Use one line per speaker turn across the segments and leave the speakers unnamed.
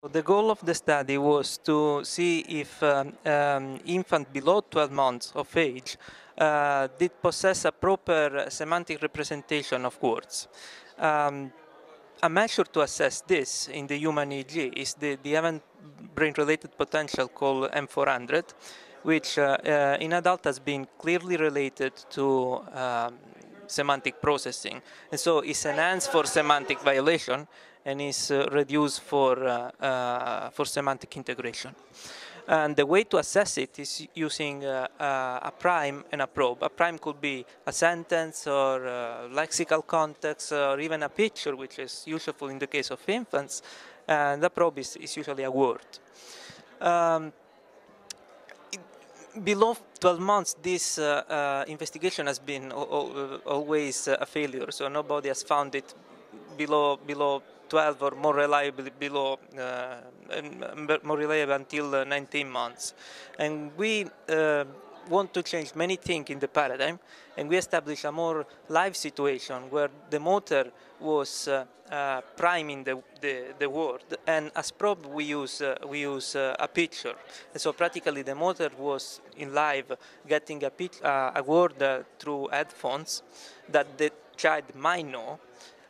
The goal of the study was to see if um, um, infant below 12 months of age uh, did possess a proper semantic representation of words. Um, a measure to assess this in the human EEG is the, the event brain-related potential called N400, which uh, uh, in adult has been clearly related to um, semantic processing. And so it's enhanced for semantic violation and is uh, reduced for, uh, uh, for semantic integration. And the way to assess it is using uh, uh, a prime and a probe. A prime could be a sentence or uh, lexical context or even a picture, which is useful in the case of infants. And the probe is, is usually a word. Um, below 12 months, this uh, uh, investigation has been always a failure. So nobody has found it below below 12 or more reliably below uh, more reliable until uh, 19 months. And we uh, want to change many things in the paradigm, and we establish a more live situation where the motor was uh, uh, priming the, the, the, word, and as probe we use, uh, we use a picture. And so practically the motor was in live getting a, pic- a word through headphones that the child might know,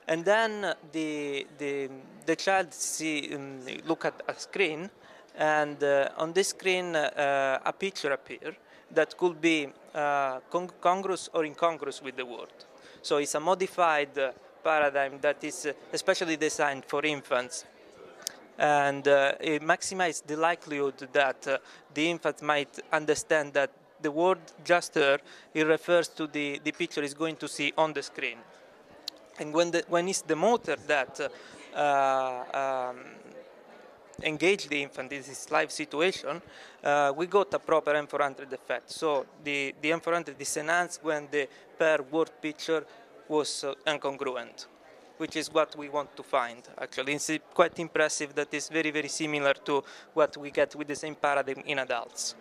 and then the, the, the child see, um, look at a screen, and uh, on this screen uh, a picture appear that could be uh, con congruous or incongruous with the word. So it's a modified paradigm that is especially designed for infants and uh, it maximizes the likelihood that uh, the infant might understand that the word just heard it refers to the, the picture is going to see on the screen. And when, the, when it's the motor that uh, um, engage the infant in this live situation, uh, we got a proper N400 effect. So the, the N400 is enhanced when the per word picture was uh, incongruent, which is what we want to find, actually. It's quite impressive that it's very, very similar to what we get with the same paradigm in adults.